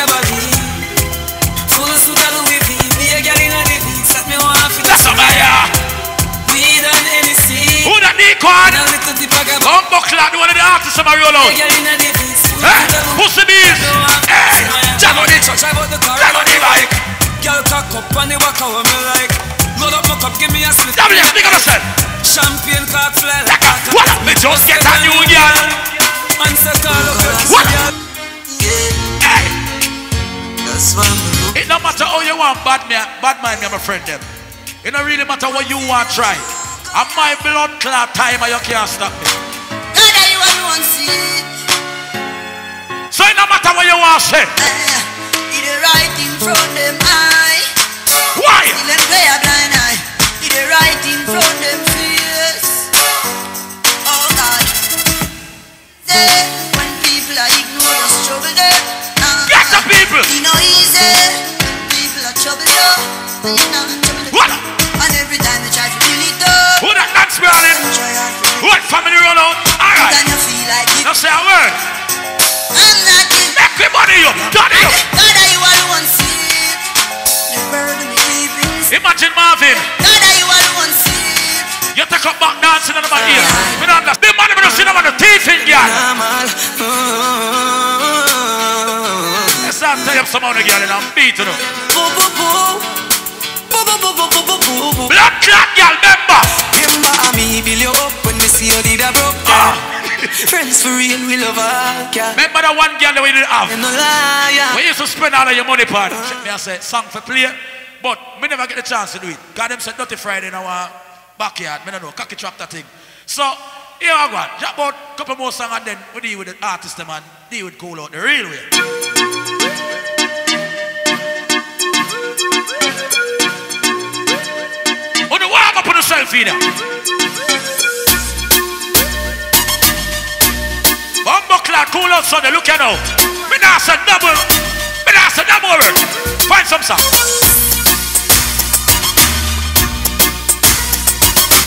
a body. Full suit of Louis V. Be a girl in a the beats. That me want for the That's a man. Weed and Hennessy. Who that need one? a little tip of a Come buckle out, one of the artists of my roll Be a out. girl in a the beats. Hey, suit of Louis pussy bees. Hey, Jago the So drive out the car. Jago the bike. Girl cock up back of me like. Load up my cup, give me a split. W, big up yourself. Champagne cock fly like Like a, what up? Me just get a new girl. Man say call up What? girl. It no matter how you want bad me, bad mind me, my friend them. It don't really matter what you want try. And my blood clot time, you can't stop me. God, I want one see. So it no matter what you want say. Eh, he the right in front them eye. Why? Still and play a blind eye. He the right in front them face. Oh God. Say when people are ignore your struggle them. The people. You know easy. People are trouble you. And you know trouble. What? And every time they try to kill it up. Who that dance me on it? Try hard to What family run out? Alright. Then you feel like it. Now say a word. I'm not it. Everybody you. Daddy you. God, I want one see. The burden me deep. Imagine Marvin. God, I want one see. You take up back dancing in my ear. Me not understand. The man me don't see them on the teeth in girl. Not tell you some of the girl and I'm beating them. Boo boo boo. Boo boo boo boo boo boo boo boo. Blood clot girl, remember. Remember how me build you up when me see you did a broke Ah. Friends for real, we love all cat. Remember that one girl that we didn't have? No liar. We used to spend all of your money part. Check me I say, song for play. But me never get the chance to do it. God them said Dirty Friday in our backyard. Me don't know, cocky tractor thing. So, here I go. Just about a couple more songs and then we deal with the artist them and deal with cool out the real way. On the warm up on the selfie there. Bumbo clock, cool out Sunday, look at now. Me nah say double, me nah say double word. Find some song.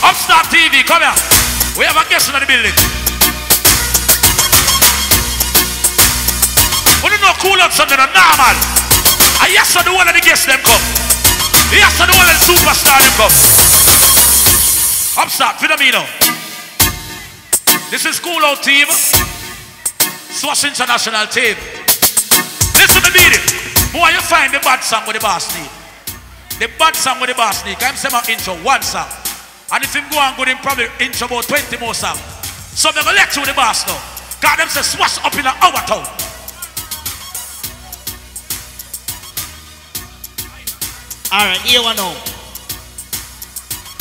Upstart TV, come here. We have a guest in the building. We don't know cool out no normal. And ah, yes, so the one of the guests them come. Yes, so the one of the superstar them come. Upstart, Philomeno. This is cool out team. Swash International team. Listen to me. Boy, you find the bad song with the boss need. The bad song with the boss need. I'm saying intro one song. And if him go on good, him probably intro about 20 more songs. So gonna let you with the boss now. God them say swash up in our town. All right, here we know.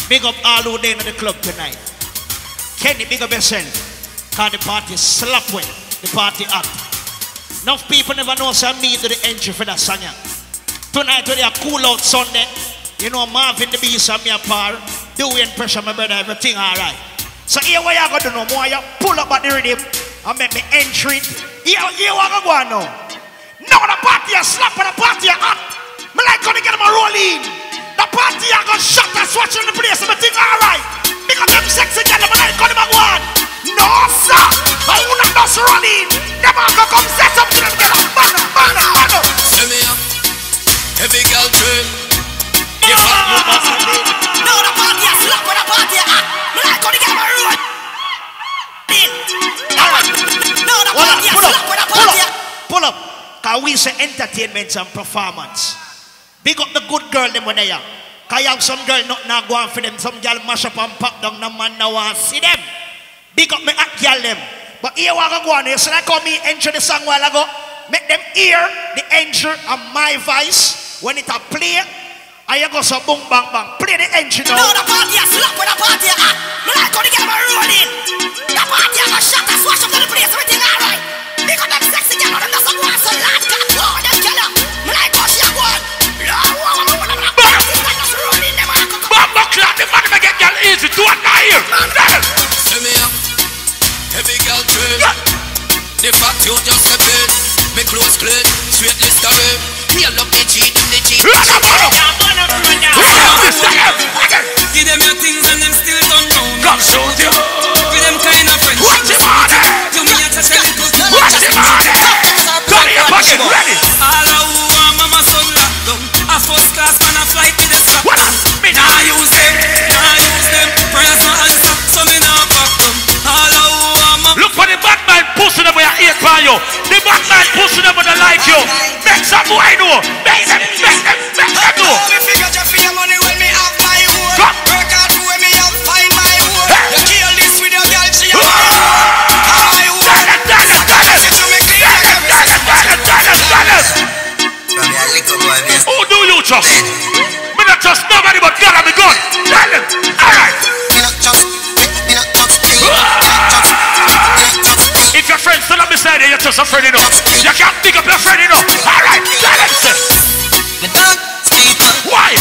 Big up all who there in the club tonight. Kenny, big up yourself. Cause the party slap with the party up. Enough people never know so me to the entry for that song. Tonight they are cool out Sunday, you know Marvin the Beast and me a par. Doing pressure, my brother, everything alright. So here what you gonna do no more, you pull up at the rhythm and make me entry. Here, here what you gonna know. Now the party a slap and the party a hot. Me like gonna get them a roll in. The party a gonna shut and swatch in the place think alright. Because them sexy girl, me like gonna go on. No sir, I wanna just run in. Them a go come set up to them girl. Man, man, man. Send me up. Every girl train. Pull up. Cause we say entertainment and performance. Big up the good girl them when they are. Cause have some girl not now go on for them. Some girl mash up and pop down. No man now see them. Big up me at girl them. But here what go on. So I come me enter the song while ago. Make them hear the entry of my voice when it a play. And you go so boom bang bang. Play the entry now. Now the party a slap with the party a hot. Me like how they get my road in. The party a go shut and swatch up to the place. Everything alright. Because them sexy girl, them just a go on so lad cat. Oh, them girl, me like how she a go on. Lord, wow, just roll in them a go come. Bumbo clock, the man make get girl easy. Do it now here. Tell him. Send me up. Every girl train. The fact you just step in. Me clothes clean. Straight Listerine. Me love the cheat and the cheat. Run up, run up. Run up this again. Again. Give them your things and them still don't know me. Come shoot you. With them kind of friends. Watch him on it. Me, I touch a little Watch him on it. Gun in your pocket. Ready. All like pussy them when they like you. Make some boy know. Make them, make them, make them know. Me figure just for your money when me have my own. Come. Work hard to when me have find my own. You kill this with your girl, she. Ah! Who do you trust? Me not trust nobody but God and me gun. Tell them. All right. Me not trust, you're just a friend enough. You can't pick up your friend enough. All right. Them. Me don't speak up. Why?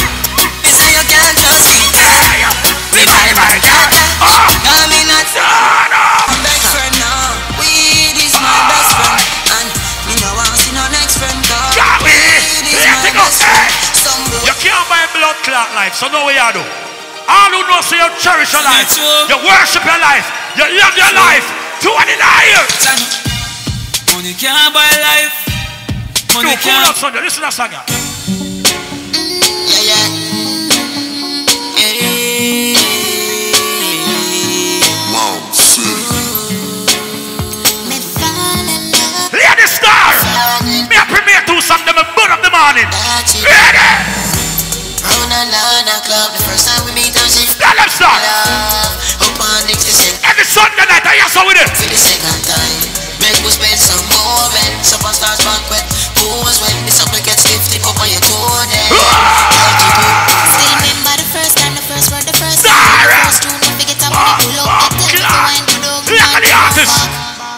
Me say you can't me. Hey, Me buy my cat. Call me not No, no. best friend now. Weed is my uh. best friend, and me no want see no next friend. Cause Yeah, we- weed is my best friend. Hey. You can't buy blood clot life, so know what you do. All who know say you cherish your life, you worship your life, you love your life. To an denier. Money can't buy life. Money You cool can't. up Sunday. Listen to that song. yeah. Yeah, eh, eh, eh. fall in Star. Me a premiere two them a burn up the morning. Ready? Round and round the club, the first time we meet, I say, Let them start. love. Up on Dixie Every Sunday night, I hear so with it. for the second time. We spend some moments, superstars banquet. Pose when the gets on your toe then. Ah! Like you do. Still remember the first time, the first word, the first Sarah. time, ah, the first tune. Don't forget to put pull up. They tell me to wind it up. Look at the artist.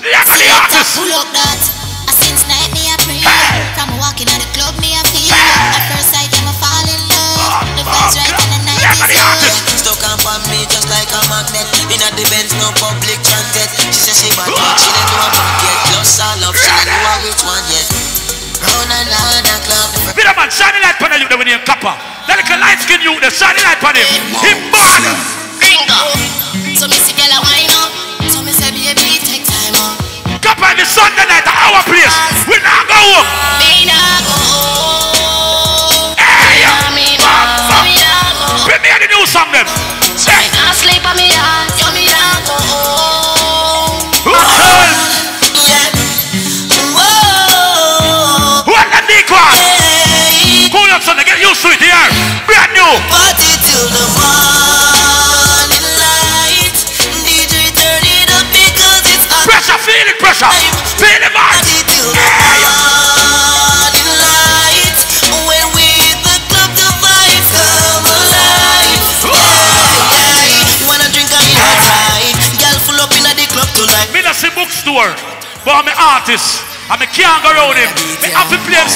Look at the Select that, artist. Pull up that. I since night me a pray. From walking the club me a feel. At first sight a fall in love. Ah, the vibes right and the night Look at the is. Stuck on for me just like a magnet. In a the Benz, no public transit. She said she bad, but she the the man, shine the light on the youth, when you copper. That little light skin you, the shine the light on him. Him born. Gringo. So me see girl a wine up. So me say baby take time up. Copper every Sunday night at our place. We not go home. Me go home. Up, son. Get used to it here. Brand new. Party till the morning light. DJ turn it up because it's hot. Pressure, feel it, pressure. Feel the Party till the morning light. When we hit the club, the vibes come alive. Yeah, yeah. You wanna drink on your outside? Girl, full up in the club tonight. Me not see bookstore, but I'm an artist. Can't go around him. Me have to play him.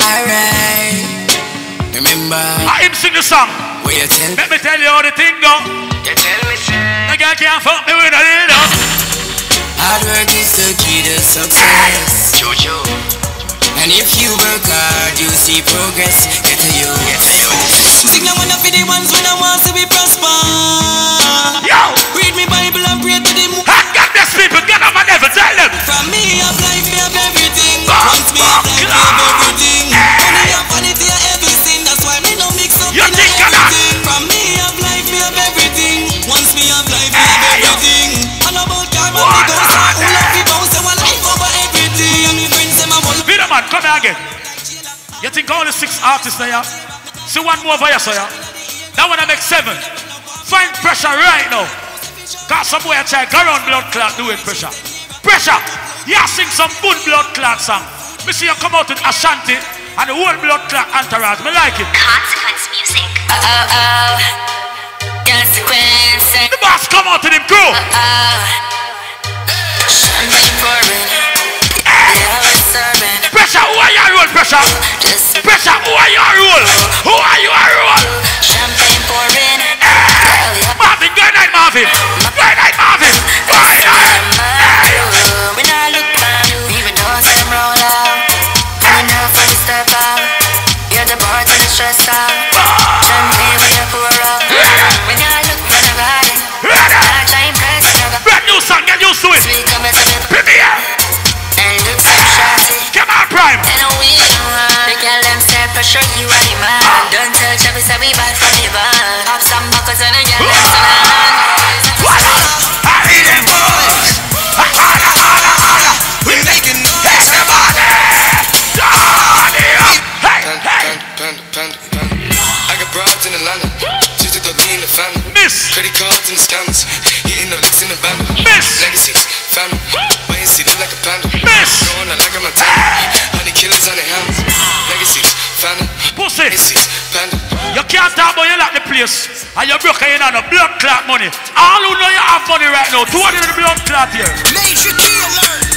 Alright. Remember I him sing the song. where you tell Let me tell you how the thing go. You tell me, say. The girl can't fuck me with a little. Hard work is the key to success. And if you work hard, you see progress. Get to you. Get to you. Sing now one of the ones when I want to be prosper. Yo, Read me Bible and pray to the moon. I got this people. Get on my devil. Tell them. From me of life, me have everything. Fuck, Once me of fuck, life, me have everything. Hey. Money and vanity are everything. You in think of that? From me of life, me have everything. Once me of life, me have everything. And about What me go are say, who they? love me bounce, say one life over everything. And me friends, them a Be the man. Come here again. You think only six artists there? See one more here, sir. That one I make seven. Find pressure right now. Got some boy I try go around blood clot doing pressure. Pressure. Yeah, sing some good blood clot song. Me see you come out with Ashanti and the whole blood clot entourage. Me like it. Consequence music. Oh, oh, consequence. The boss come out to them crew. Champagne pouring. Yeah, we're. Pressure, who are your role? Pressure. Just Pressure, who are your role? Who are your role? champagne pouring. Eh! Girl, you're Marvin, good night, Marvin. Good night, Marvin. Good night. straight, you are the man Don't tell Travis that we bad forever. Pop some buckles on a young left in What? Up? I need them boys Harder, harder, harder We making noise That's the Hey, hey. I got broads in Atlanta. She's the lean, the family Credit cards and the scammers place and you broke in on the blood clot money. All who know you have money right now, two of them the blood clot here. Major key alert.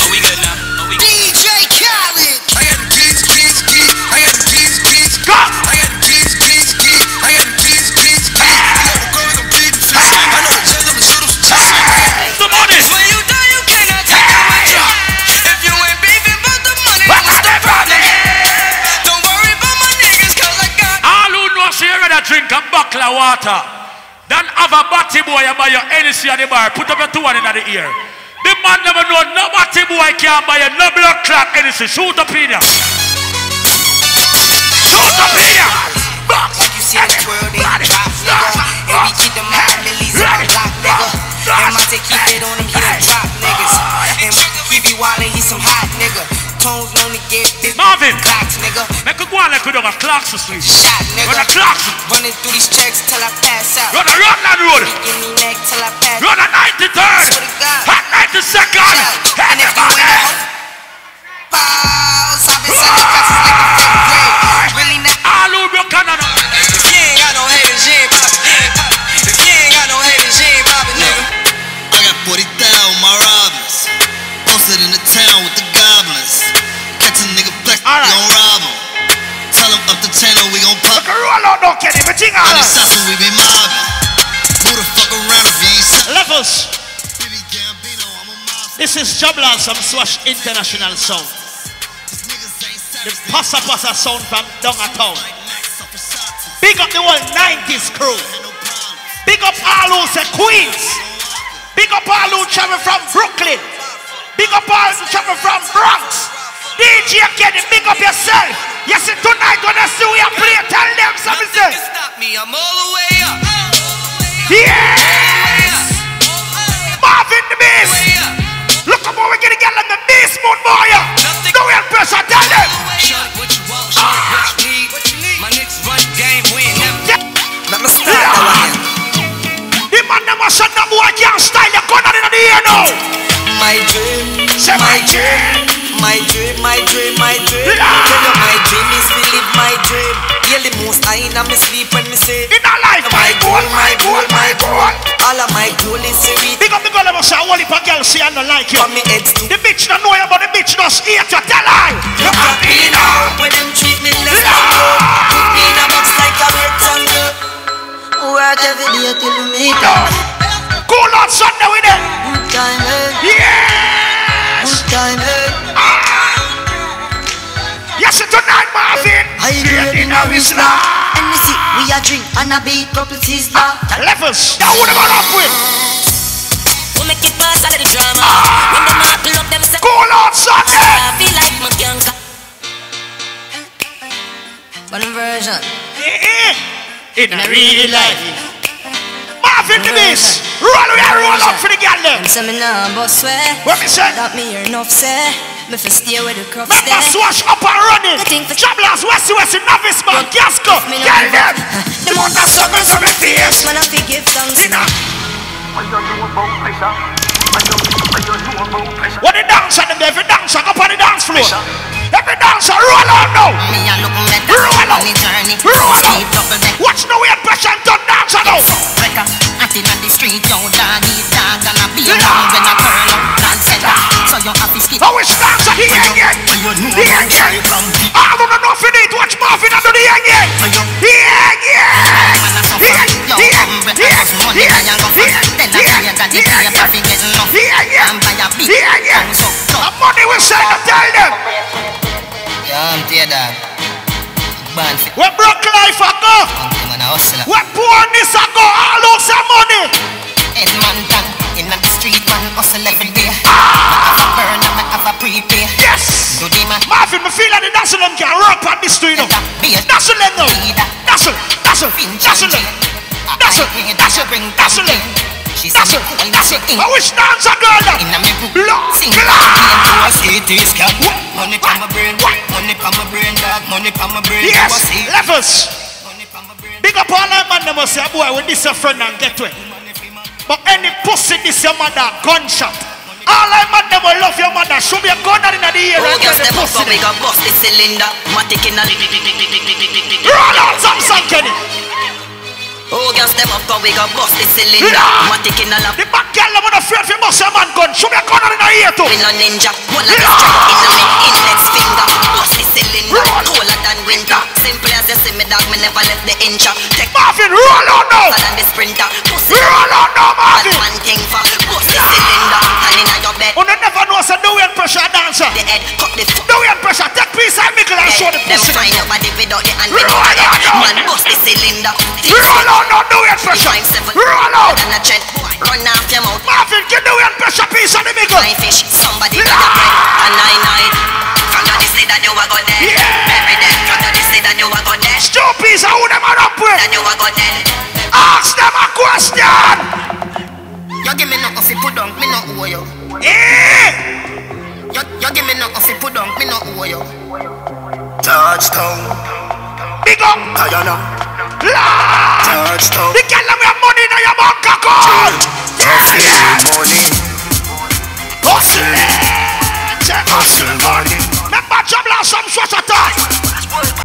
Drink a buckle of water than have a batty boy and buy your Hennessy at the bar. Put up your two one in the ear. The man never know no batty boy can buy you no blood clot Hennessy. Shoot up in ya. Shoot up in. Box. Like you see the twirl, they drop, nigga. And we keep them high millies on the block, nigga. And my take keep it on them, he done drop niggas. And we be wildin', he some hot nigga. Known to get big Marvin. clocks, nigga. Make a go on like we don't have clocks to street. Shot, nigga. Run a clocks. Running through these checks till I pass out. Run a Rutland Road. Give me neck till I pass Run a 93rd. Swear to Hot 92nd. And if you Everybody. Pause. I've been selling channel, gon' pop. Look a roll out, don't get everything all Honey right. shots when we be mobbing. Who the fuck around if you ain't? Levels. Baby Gambino, I'm a monster. This is Jablan some Swash International sound. These The. Passa Passa sound from Donga Town. Like Max off a shot. Big up the whole 90s crew. Ain't no problem. Big up all who say Queens. Big up all who travel from Brooklyn. Big up all who travel from Bronx. DJ Kenny, big up yourself. You see tonight when I see we are play, tell them something. Say, Stop me, I'm all the way up. yes! Marvin the Beast. Look how we get together in the Beast mood, boy. No real pressure, tell them. Shorty, what you want, shorty, ah. what you need? My niggas run the game, we ain't never. Yeah. Let me start that one. The man them shut that boy can't style your gun in the ear now. My dream, Say my dream. My dream, my dream, my dream. Yeah. Tell you my dream is to live my dream. Hear the most I in me sleep when me say. In our life, my goal, my goal, my goal. All of my goal is to reach. Big up the girl ever say, only for girls see and don't like you. From me head to The bitch don't know you, but the bitch just hate you. Tell her. Look at me now, when them treat me less than good. Put me in a box like a rectangle. Work every day till we meet up. Cool on Sunday with it. Good time, eh? Yes. Good time, eh? Tonight, Marvin. I Straight ah, ah. agree eh, eh. in in a a whistle. And we see, we a drink and a beat couple sizzler. Levels. Now who them all up with? We make it pass all of the drama. When them all pull up, them say, Cool on Sunday. I feel like my gangster. One version. Eh, In a real life. Marvin the Beast. Roll, we are roll up for the girl them. And so me nah bust swear. What me say? That me hear enough say. Me fi stay with the crooks Remember there. swash up and running. I think for- Travelers, West West, novice man, Gasco. Me Tell nah them. The The one that suffers from the face. Man, I fi give thanks. You know. What the dancer them there? Every dancer up on the dance floor. Every dancer roll on now. Me a look better Roll on out. journey. Roll Speed out. Watch the way pressure and turn dancer now. Wrecker, acting on the street, yo, doggy dog, and a be Yeah. around when I turn up, land center. So you have to skip. How is dancer? The yang yang. The yang yang. I don't know if you need to watch Marvin under the yang yang. The yang yang. The yang Yo, the yang. hombre, The I yang. was The money, yang. I go The yang. fast. Then I The see yang. you got The the yang paper, yang. forget enough. The yang yang. And buy a big The yang yang. house up The top. money we send to tell them. Yeah, I'm tear dog. Uh. Band fit, Where broke life I go. man, a hustler. Uh. Where poorness I go. All lose some money. Headman gang, in the street, man, hustle every day. Me have a burn, and me have a prepay. Yes. Do the man, Marvin, me feel like the them can rock on this street now. be a Dancing them now. Dancing, dancing, dancing them. In. I wish girl that. In a me room, Blood, sing. blood. CT scan. Money from my brain, money from my brain, dog. Money from my brain. Yes, You levels. Money from my brain. Big up all that man, must say, boy, when this a friend and get to it. But any pussy this your mother, gunshot. All I man them will love your mother. Show me a gun in the ear Oh, and girl, get the step up, we got bust the cylinder. Matic in a Roll out Samson Kenny. Oh, girl, step up, cause we got bust the cylinder. Yeah. Matic in a lap. The back girl them afraid for bust your man gun. Show me a gun in the ear too. We no ninja. One of the strike in the index finger. Bust the cylinder. As you see me, dog. Me never left the inch. Take Marvin, roll out now. faster than the sprinter. Pussy. Roll out now, Marvin. man thing for bust the ah. cylinder. And in your bed. You never know, say do it pressure dancer. The head cut the foot. Do it pressure. Take piece of mickle and show the Them pussy. find your body without the hand. Roll the head. now. Man bust the cylinder. Roll out now, do it pressure. Roll out. And a jet. Run off your mouth. Marvin, give do it pressure piece of the mickle. Fly fish, somebody with a bread, a nine nine. From the say that you are go dead. Yeah. Bury them then you are gonna Stupid, I would have up with. Then you are gonna Ask them a question. You give me nothing to put down, me not owe you. Yeah. You, you give me nothing to put down, me not owe you. Touchdown. Big up. Guyana. Touchdown. The girl that we have money now, your bank account. Yeah, yeah. Money. Hustle. Hustle money. Remember, job last some sweat attack.